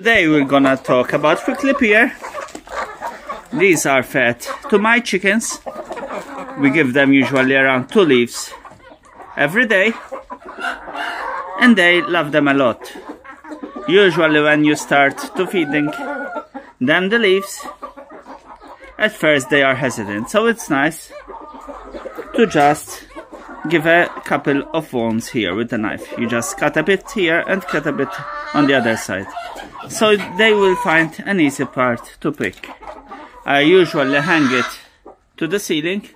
Today we're gonna talk about prickly pear. These are fed to my chickens. We give them usually around two leaves every day and they love them a lot. Usually when you start to feeding them the leaves, at first they are hesitant, so it's nice to just give a couple of wounds here with the knife. You just cut a bit here and cut a bit on the other side. So they will find an easy part to pick. I usually hang it to the ceiling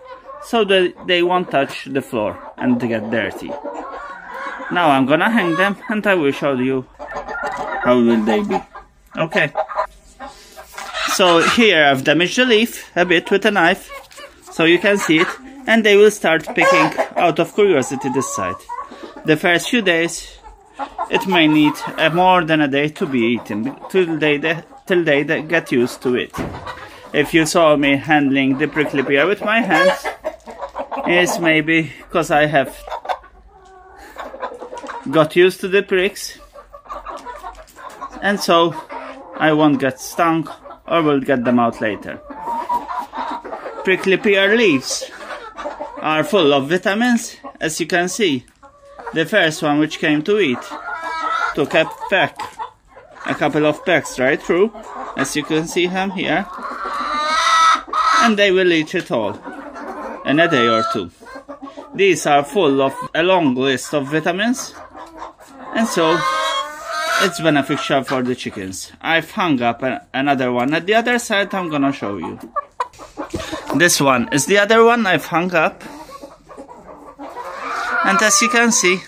so that they won't touch the floor and get dirty. Now I'm gonna hang them and I will show you how will they be. Okay. So here I've damaged the leaf a bit with a knife so you can see it and they will start picking out of curiosity this side. The first few days it may need uh, more than a day to be eaten till they, till they get used to it. If you saw me handling the prickly pear with my hands, it's maybe because I have got used to the pricks and so I won't get stung or will get them out later. Prickly pear leaves are full of vitamins, as you can see. The first one which came to eat took a peck, a couple of pecks right through, as you can see him here. And they will eat it all in a day or two. These are full of a long list of vitamins, and so it's beneficial for the chickens. I've hung up another one at the other side, I'm gonna show you. This one is the other one I've hung up. And as you can see,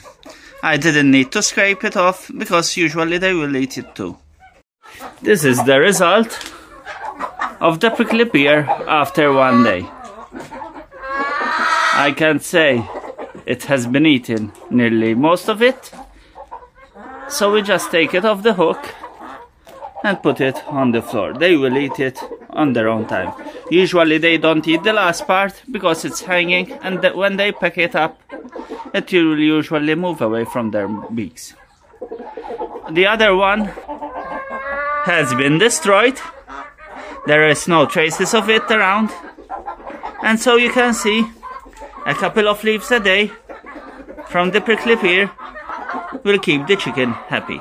I didn't need to scrape it off because usually they will eat it too. This is the result of the prickly pear after one day. I can't say it has been eaten, nearly most of it. So we just take it off the hook and put it on the floor. They will eat it on their own time. Usually they don't eat the last part because it's hanging and when they pick it up it will usually move away from their beaks. The other one has been destroyed. There is no traces of it around. And so you can see a couple of leaves a day from the prickly pear will keep the chicken happy.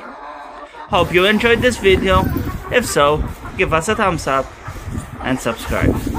Hope you enjoyed this video. If so, give us a thumbs up and subscribe.